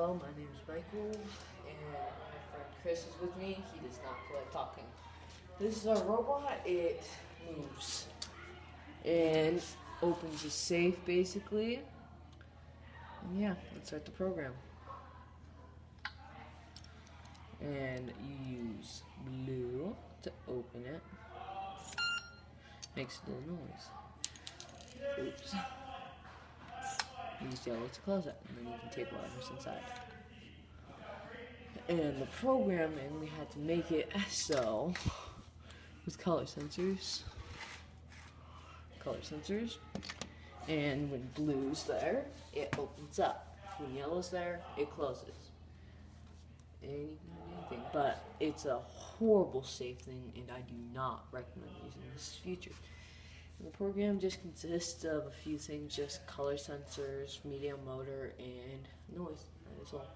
Hello, my name is Michael, and my friend Chris is with me. He does not feel like talking. This is our robot. It moves and opens a safe, basically. And yeah, let's start the program. And use blue to open it. Makes a little noise. Oops. Use yellow oh, to close it, and then you can take whatever's inside. And the programming, we had to make it so with color sensors. Color sensors. And when blue's there, it opens up. When yellow's there, it closes. And you anything. But it's a horrible safe thing, and I do not recommend using this feature. The program just consists of a few things, just color sensors, medium motor, and noise. That is all.